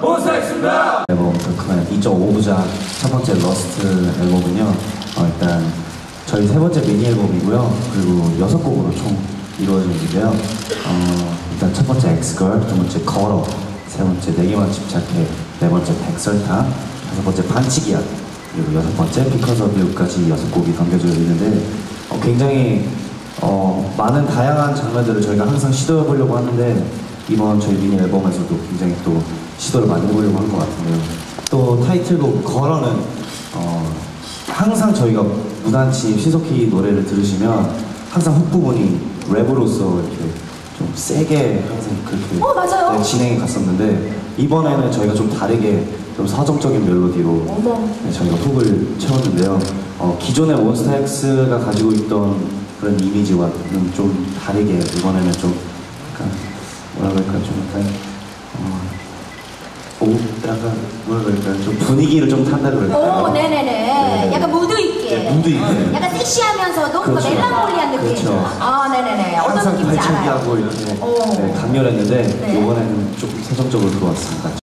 몬스타엑스입니다. 앨범 The Clan 2.5부작 첫 번째 Lost 앨범은요 어, 일단 저희 세 번째 미니 앨범이고요 그리고 여섯 곡으로 총 이루어지는데요 어, 일단 첫 번째 Ex Girl 두 번째 걸어 세 번째 네게만 집착해 네 번째 백설탕 다섯 번째 반칙이야 그리고 여섯 번째 Because of U까지 여섯 곡이 담겨져 있는데 어, 굉장히 어, 많은 다양한 장르들을 저희가 항상 시도해 보려고 하는데 이번 저희 미니 앨범에서도 굉장히 많이 해보려고 한 것 같은데요. 또 타이틀곡 걸어는 어, 항상 저희가 무단치 신속히 노래를 들으시면 항상 훅 부분이 랩으로서 이렇게 좀 세게 항상 그렇게 어, 맞아요. 네, 진행이 갔었는데 이번에는 저희가 좀 다르게 좀 서정적인 멜로디로. 네, 저희가 훅을 채웠는데요. 어, 기존의 몬스타엑스가 가지고 있던 그런 이미지와는 좀 다르게 이번에는 좀 약간 뭐라 그럴까 좀 약간 약간 뭐라 그럴까 좀 분위기를 좀 탄다 그럴까요? 오, 네네네. 네. 약간 무드 있게. 네, 무드 있게. 약간 섹시하면서도 그렇죠. 멜랑콜리한 느낌. 그렇죠. 아, 네네네. 어떤 항상 느낌인지 알아요. 발차기하고 이렇게 오. 네, 강렬했는데 네. 이번에는 좀 서정적으로 들어왔습니다.